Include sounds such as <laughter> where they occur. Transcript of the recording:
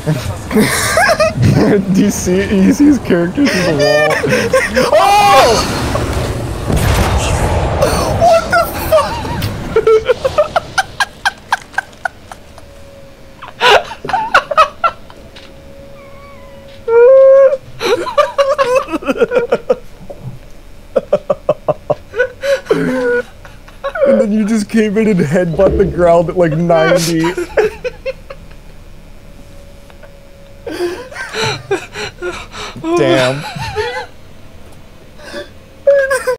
<laughs> Do you see? You see his character through the wall. <laughs> oh! <laughs> and then you just came in and headbutt the ground at like 90. Damn.